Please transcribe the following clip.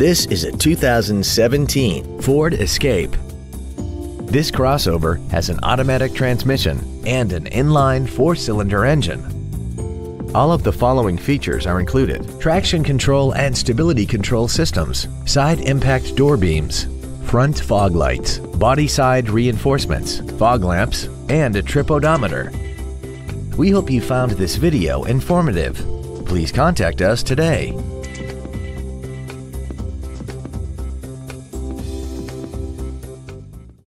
This is a 2017 Ford Escape. This crossover has an automatic transmission and an inline four-cylinder engine. All of the following features are included. Traction control and stability control systems, side impact door beams, front fog lights, body side reinforcements, fog lamps, and a trip odometer. We hope you found this video informative. Please contact us today.